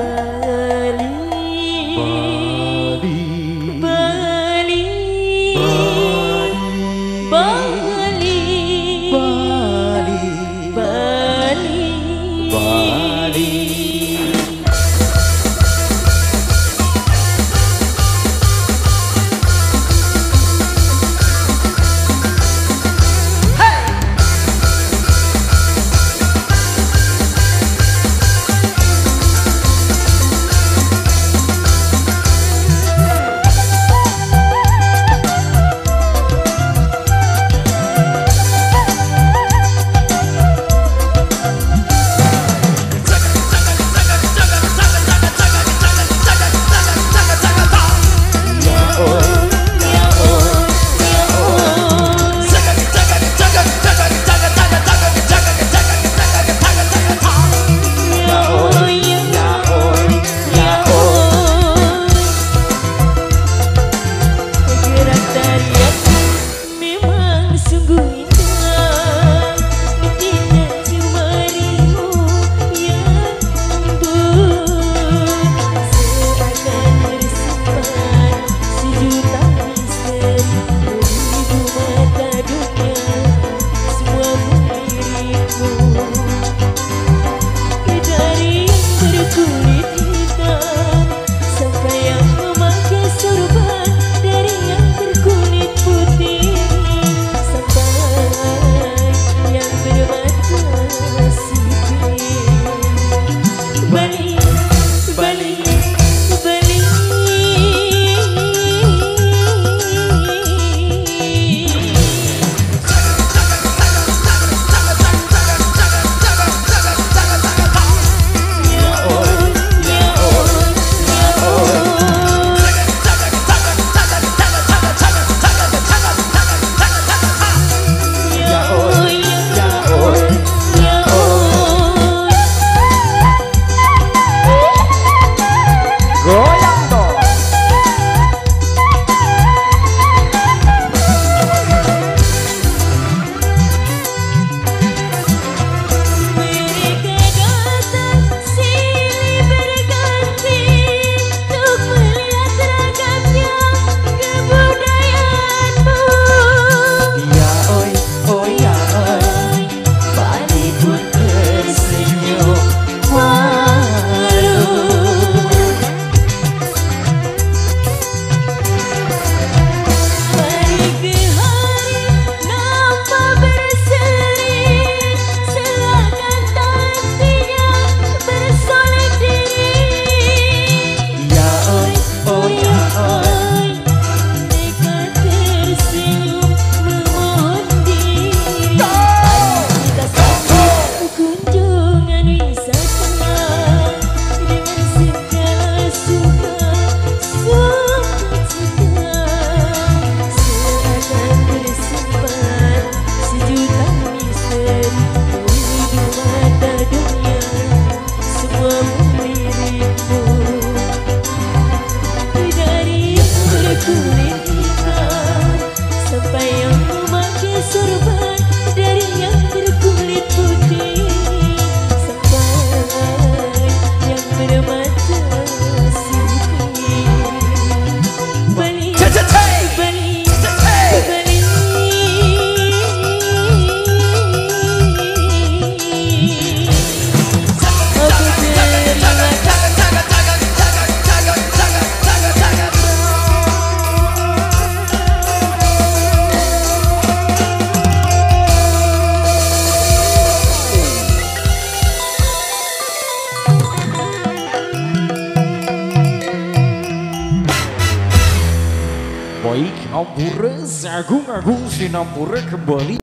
这里。you. Baik, ampura, agung-agung sinampura kembali